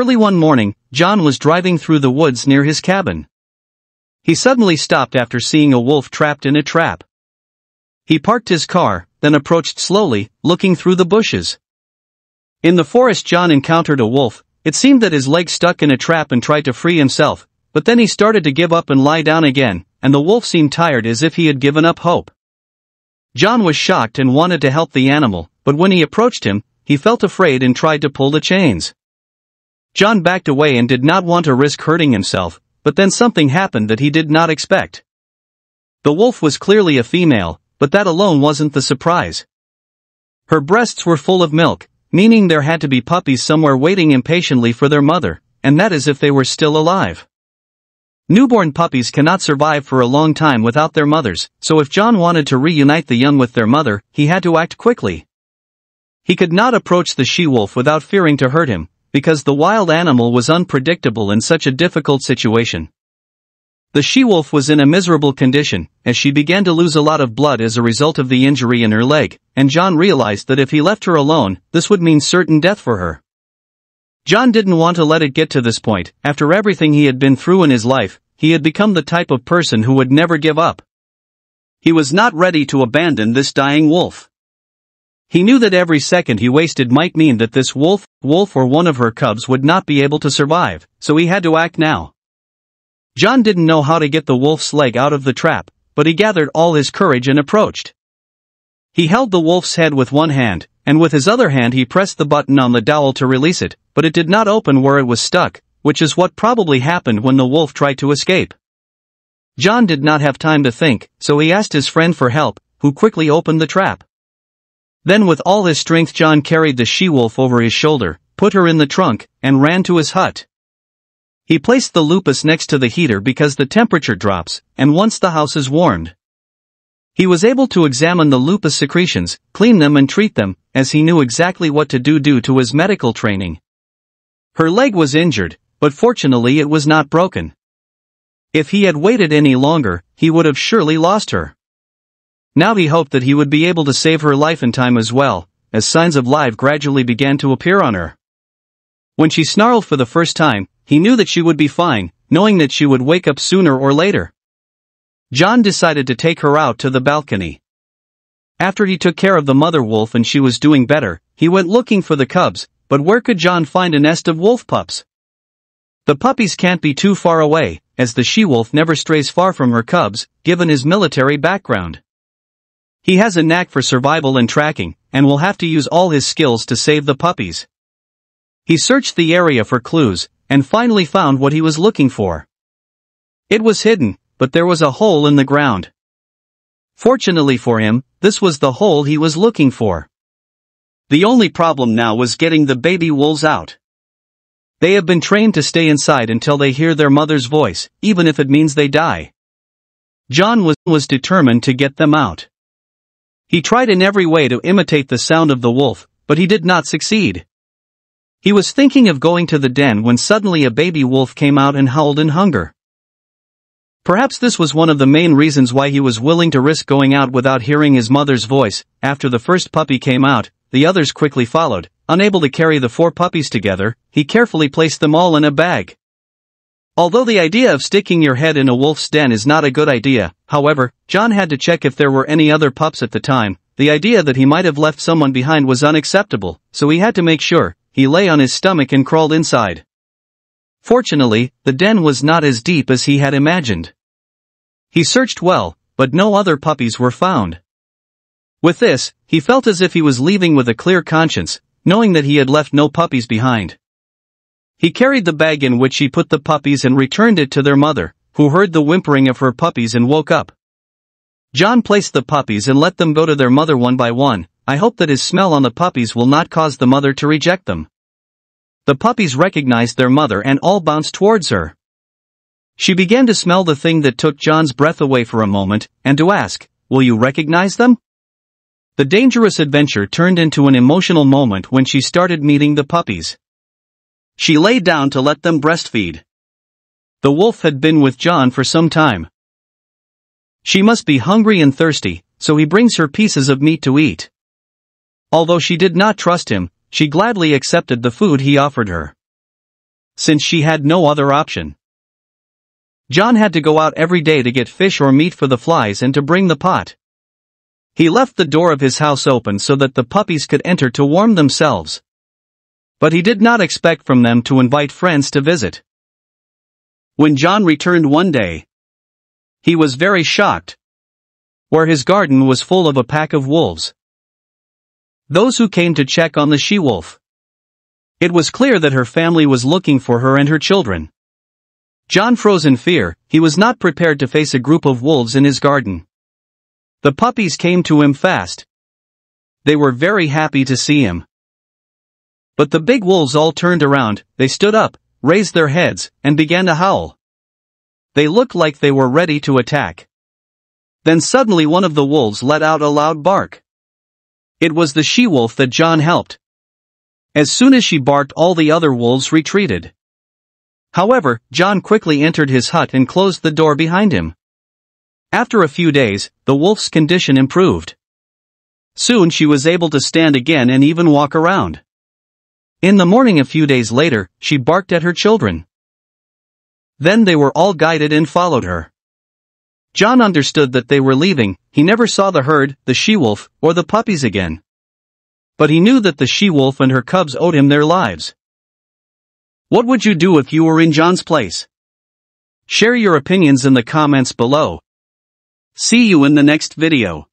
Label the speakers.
Speaker 1: Early one morning, John was driving through the woods near his cabin. He suddenly stopped after seeing a wolf trapped in a trap. He parked his car, then approached slowly, looking through the bushes. In the forest John encountered a wolf, it seemed that his leg stuck in a trap and tried to free himself, but then he started to give up and lie down again, and the wolf seemed tired as if he had given up hope. John was shocked and wanted to help the animal, but when he approached him, he felt afraid and tried to pull the chains. John backed away and did not want to risk hurting himself, but then something happened that he did not expect. The wolf was clearly a female, but that alone wasn't the surprise. Her breasts were full of milk, meaning there had to be puppies somewhere waiting impatiently for their mother, and that is if they were still alive. Newborn puppies cannot survive for a long time without their mothers, so if John wanted to reunite the young with their mother, he had to act quickly. He could not approach the she-wolf without fearing to hurt him, because the wild animal was unpredictable in such a difficult situation. The she-wolf was in a miserable condition, as she began to lose a lot of blood as a result of the injury in her leg, and John realized that if he left her alone, this would mean certain death for her. John didn't want to let it get to this point, after everything he had been through in his life, he had become the type of person who would never give up. He was not ready to abandon this dying wolf. He knew that every second he wasted might mean that this wolf, wolf or one of her cubs would not be able to survive, so he had to act now. John didn't know how to get the wolf's leg out of the trap, but he gathered all his courage and approached. He held the wolf's head with one hand, and with his other hand he pressed the button on the dowel to release it, but it did not open where it was stuck, which is what probably happened when the wolf tried to escape. John did not have time to think, so he asked his friend for help, who quickly opened the trap. Then with all his strength John carried the she-wolf over his shoulder, put her in the trunk, and ran to his hut. He placed the lupus next to the heater because the temperature drops, and once the house is warmed. He was able to examine the lupus secretions, clean them and treat them, as he knew exactly what to do due to his medical training. Her leg was injured, but fortunately it was not broken. If he had waited any longer, he would have surely lost her. Now he hoped that he would be able to save her life in time as well, as signs of life gradually began to appear on her. When she snarled for the first time, he knew that she would be fine, knowing that she would wake up sooner or later. John decided to take her out to the balcony. After he took care of the mother wolf and she was doing better, he went looking for the cubs, but where could John find a nest of wolf pups? The puppies can't be too far away, as the she-wolf never strays far from her cubs, given his military background. He has a knack for survival and tracking, and will have to use all his skills to save the puppies. He searched the area for clues, and finally found what he was looking for. It was hidden, but there was a hole in the ground. Fortunately for him, this was the hole he was looking for. The only problem now was getting the baby wolves out. They have been trained to stay inside until they hear their mother's voice, even if it means they die. John was, was determined to get them out. He tried in every way to imitate the sound of the wolf, but he did not succeed. He was thinking of going to the den when suddenly a baby wolf came out and howled in hunger. Perhaps this was one of the main reasons why he was willing to risk going out without hearing his mother's voice. After the first puppy came out, the others quickly followed. Unable to carry the four puppies together, he carefully placed them all in a bag. Although the idea of sticking your head in a wolf's den is not a good idea, however, John had to check if there were any other pups at the time. The idea that he might have left someone behind was unacceptable, so he had to make sure, he lay on his stomach and crawled inside. Fortunately, the den was not as deep as he had imagined. He searched well, but no other puppies were found. With this, he felt as if he was leaving with a clear conscience, knowing that he had left no puppies behind. He carried the bag in which he put the puppies and returned it to their mother, who heard the whimpering of her puppies and woke up. John placed the puppies and let them go to their mother one by one, I hope that his smell on the puppies will not cause the mother to reject them. The puppies recognized their mother and all bounced towards her. She began to smell the thing that took John's breath away for a moment, and to ask, will you recognize them? The dangerous adventure turned into an emotional moment when she started meeting the puppies. She lay down to let them breastfeed. The wolf had been with John for some time. She must be hungry and thirsty, so he brings her pieces of meat to eat. Although she did not trust him, she gladly accepted the food he offered her. since she had no other option. John had to go out every day to get fish or meat for the flies and to bring the pot. He left the door of his house open so that the puppies could enter to warm themselves. But he did not expect from them to invite friends to visit. When John returned one day, he was very shocked. Where his garden was full of a pack of wolves. Those who came to check on the she-wolf. It was clear that her family was looking for her and her children. John froze in fear, he was not prepared to face a group of wolves in his garden. The puppies came to him fast. They were very happy to see him. But the big wolves all turned around, they stood up, raised their heads, and began to howl. They looked like they were ready to attack. Then suddenly one of the wolves let out a loud bark. It was the she-wolf that John helped. As soon as she barked all the other wolves retreated. However, John quickly entered his hut and closed the door behind him. After a few days, the wolf's condition improved. Soon she was able to stand again and even walk around. In the morning a few days later, she barked at her children. Then they were all guided and followed her. John understood that they were leaving, he never saw the herd, the she-wolf, or the puppies again. But he knew that the she-wolf and her cubs owed him their lives. What would you do if you were in John's place? Share your opinions in the comments below. See you in the next video.